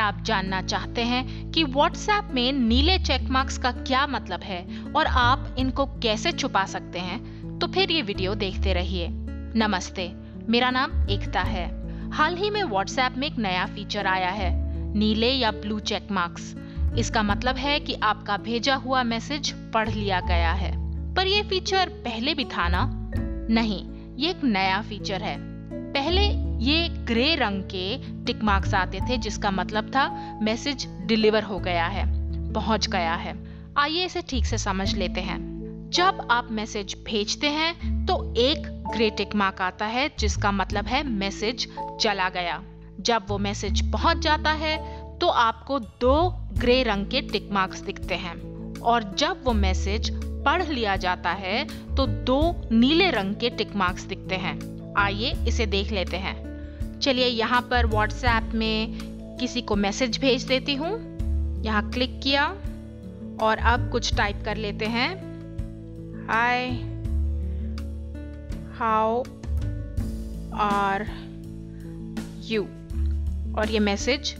क्या आप जानना चाहते हैं कि व्हाट्सएप में नीले चेक मार्क्स का क्या मतलब है और आप इनको कैसे छुपा सकते हैं तो फिर ये वीडियो देखते रहिए। नमस्ते, मेरा नाम एकता है। हाल ही में व्हाट्सएप में एक नया फीचर आया है, नीले या ब्लू चेक मार्क्स इसका मतलब है कि आपका भेजा हुआ मैसेज पढ़ लिया गया है। पर यह फीचर पहले भी था ना? नहीं, ये एक नया फीचर है। पहले ये ग्रे रंग के टिक मार्क्स आते थे, जिसका मतलब था, मैसेज डिलीवर हो गया है, पहुँच गया है। आइए इसे ठीक से समझ लेते हैं। जब आप मैसेज भेजते हैं तो एक ग्रे टिक मार्क आता है, जिसका मतलब है मैसेज चला गया। जब वो मैसेज पहुँच जाता है तो आपको दो ग्रे रंग के टिक मार्क्स दिखते हैं। और जब वो मैसेज पढ़ लिया जाता है तो दो नीले रंग के टिक मार्क्स दिखते हैं। आइए इसे देख लेते हैं। चलिए यहाँ पर व्हाट्सएप में किसी को मैसेज भेज देती हूँ। यहाँ क्लिक किया और अब कुछ टाइप कर लेते हैं। हाय हाउ आर यू और ये मैसेज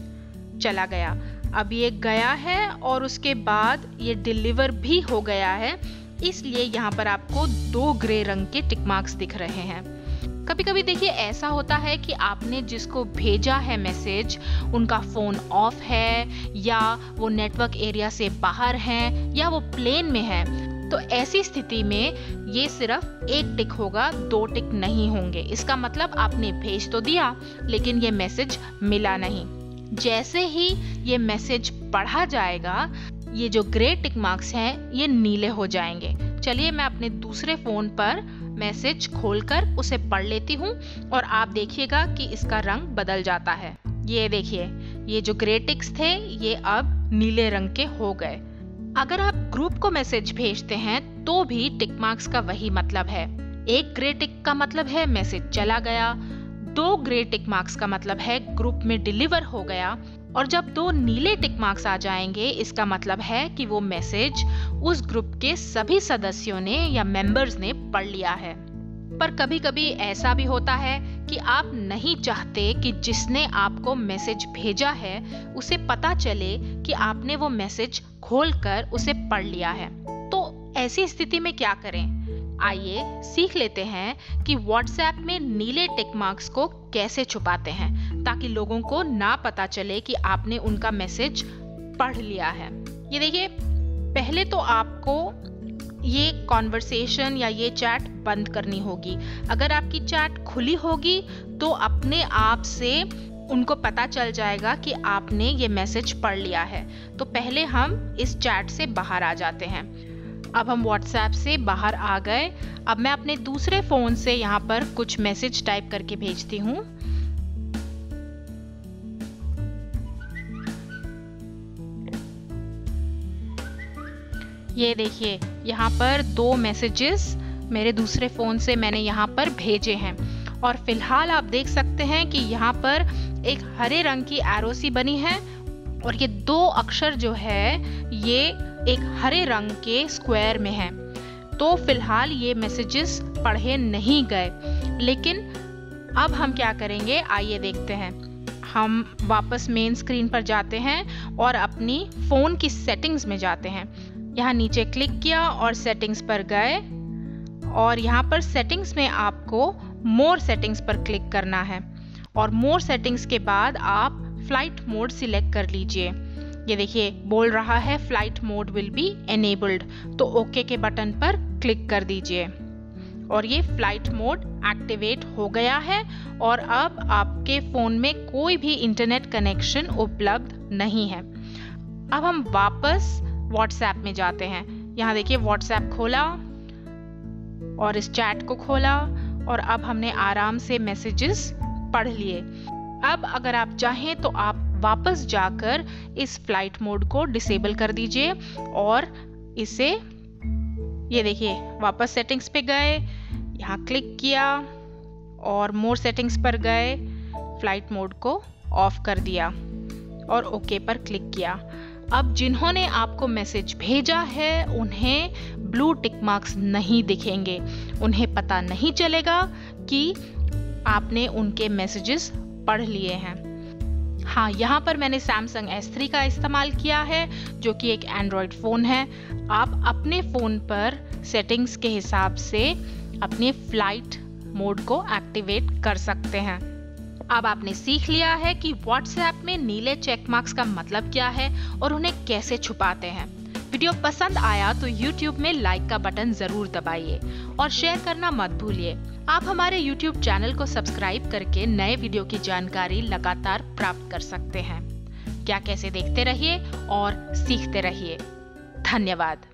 चला गया। अब ये गया है और उसके बाद ये डिलीवर भी हो गया है। इसलिए यहाँ पर आपको दो ग्रे रंग के टिक मार्क्स दिख रहे हैं। कभी कभी देखिए, ऐसा होता है कि आपने जिसको भेजा है मैसेज, उनका फ़ोन ऑफ़ है, या वो नेटवर्क एरिया से बाहर हैं, या वो प्लेन में है तो ऐसी स्थिति में ये सिर्फ़ एक टिक होगा, दो टिक नहीं होंगे। इसका मतलब आपने भेज तो दिया, लेकिन ये मैसेज मिला नहीं। जैसे ही ये मैसेज पढ़ा जाएगा, ये जो ग्रे टिक मार्क्स हैं, ये नीले हो जाएँगे। चलिए, मैं अपने दूसरे फ़ोन पर मैसेज खोलकर उसे पढ़ लेती हूँ और आप देखिएगा कि इसका रंग बदल जाता है। ये देखिए, ये जो ग्रेटिक्स थे, ये अब नीले रंग के हो गए। अगर आप ग्रुप को मैसेज भेजते हैं तो भी टिक मार्क्स का वही मतलब है। एक ग्रेटिक का मतलब है मैसेज चला गया दो ग्रे टिक मार्क्स का मतलब है ग्रुप में डिलीवर हो गया। और जब दो नीले टिक मार्क्स आ जाएँगे, इसका मतलब है कि वो मैसेज उस ग्रुप के सभी सदस्यों ने या मेंबर्स ने पढ़ लिया है। पर कभी कभी ऐसा भी होता है कि आप नहीं चाहते कि जिसने आपको मैसेज भेजा है, उसे पता चले कि आपने वो मैसेज खोलकर उसे पढ़ लिया है। तो ऐसी स्थिति में क्या करें? आइए सीख लेते हैं कि व्हाट्सएप में नीले टिक मार्क्स को कैसे छुपाते हैं, ताकि लोगों को ना पता चले कि आपने उनका मैसेज पढ़ लिया है। ये देखिए, पहले तो आपको ये कॉन्वर्सेशन या ये चैट बंद करनी होगी। अगर आपकी चैट खुली होगी तो अपने आप से उनको पता चल जाएगा कि आपने ये मैसेज पढ़ लिया है। तो पहले हम इस चैट से बाहर आ जाते हैं। अब हम व्हाट्सएप से बाहर आ गए। अब मैं अपने दूसरे फ़ोन से यहाँ पर कुछ मैसेज टाइप करके भेजती हूँ। ये देखिए, यहाँ पर दो मैसेजेस मेरे दूसरे फ़ोन से मैंने यहाँ पर भेजे हैं। और फ़िलहाल आप देख सकते हैं कि यहाँ पर एक हरे रंग की एरोसी बनी है और ये दो अक्षर जो है, ये एक हरे रंग के स्क्वायर में है। तो फ़िलहाल ये मैसेजेस पढ़े नहीं गए। लेकिन अब हम क्या करेंगे? आइए देखते हैं। हम वापस मेन स्क्रीन पर जाते हैं और अपनी फ़ोन की सेटिंग्स में जाते हैं। यहाँ नीचे क्लिक किया और सेटिंग्स पर गए। और यहाँ पर सेटिंग्स में आपको मोर सेटिंग्स पर क्लिक करना है। और मोर सेटिंग्स के बाद आप फ़्लाइट मोड सिलेक्ट कर लीजिए। ये देखिए, बोल रहा है flight mode will be enabled तो ओके okay के बटन पर क्लिक कर दीजिए। और ये फ़्लाइट मोड एक्टिवेट हो गया है और अब आपके फ़ोन में कोई भी इंटरनेट कनेक्शन उपलब्ध नहीं है। अब हम वापस व्हाट्सएप में जाते हैं। यहाँ देखिए व्हाट्सएप खोला और इस चैट को खोला और अब हमने आराम से मैसेजेस पढ़ लिए। अब अगर आप चाहें तो आप वापस जाकर इस फ़्लाइट मोड को डिसेबल कर दीजिए और इसे, ये देखिए, वापस सेटिंग्स पे गए, यहाँ क्लिक किया और मोर सेटिंग्स पर गए फ़्लाइट मोड को ऑफ़ कर दिया और ओके पर क्लिक किया। अब जिन्होंने आपको मैसेज भेजा है, उन्हें ब्लू टिक मार्क्स नहीं दिखेंगे। उन्हें पता नहीं चलेगा कि आपने उनके मैसेजेस पढ़ लिए हैं। हाँ यहाँ पर मैंने सैमसंग S3 का इस्तेमाल किया है, जो कि एक एंड्रॉयड फ़ोन है। आप अपने फ़ोन पर सेटिंग्स के हिसाब से अपने फ़्लाइट मोड को एक्टिवेट कर सकते हैं। अब आपने सीख लिया है कि व्हाट्सएप में नीले चेक मार्क्स का मतलब क्या है और उन्हें कैसे छुपाते हैं। वीडियो पसंद आया तो YouTube में लाइक का बटन ज़रूर दबाइए और शेयर करना मत भूलिए। आप हमारे YouTube चैनल को सब्सक्राइब करके नए वीडियो की जानकारी लगातार प्राप्त कर सकते हैं। क्या कैसे देखते रहिए और सीखते रहिए। धन्यवाद।